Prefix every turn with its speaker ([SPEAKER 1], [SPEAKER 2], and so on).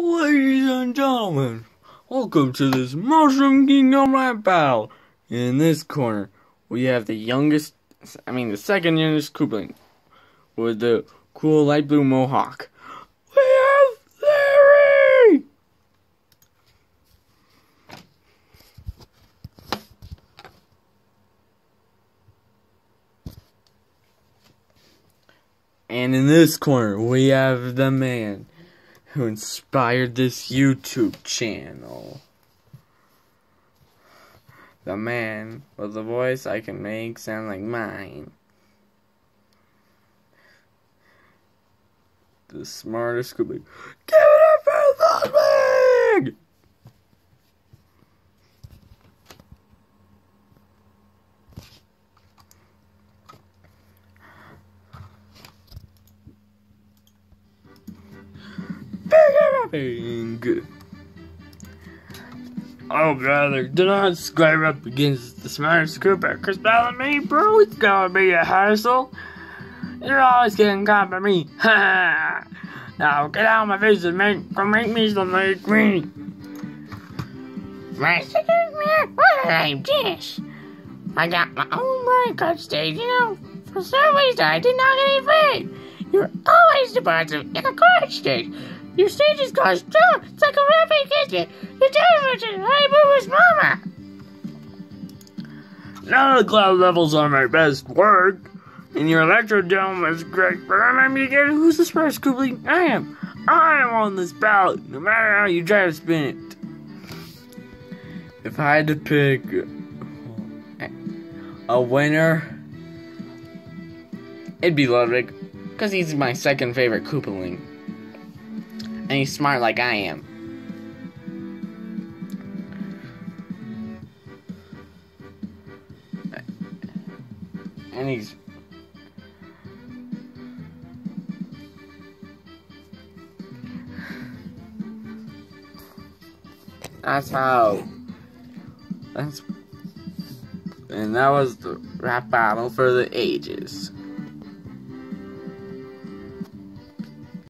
[SPEAKER 1] Ladies and gentlemen, welcome to this Mushroom Kingdom rap battle. In this corner, we have the youngest, I mean the second youngest Koopaling, with the cool light blue mohawk. We have Larry! And in this corner, we have the man who inspired this YouTube channel. The man with the voice I can make sound like mine. The smartest Scooby. Give it up for Ludwig! Bing! Oh, brother, do not square up against the smartest cause by me, bro, it's gonna be a hassle. You're always getting caught by me. Now get out of my face and make, go make me some me.
[SPEAKER 2] My second man, what did I this? I got my own minecart stage, you know. For some reason, I did not get any food. You're always the boss of a card stage. Your stage is cost strong. It's like a rapping kitchen. You're different. Hey, Boo mama.
[SPEAKER 1] None of the cloud levels are my best work. And your Electrodrome is great, but I'm again who's the smartest Scooby? I am. I am on this ballot, no matter how you try to spin it. If I had to pick a winner, it'd be Ludwig, because he's my second favorite Koopaling. And he's smart like I am. And he's That's how. That's. And that was the rap battle for the ages.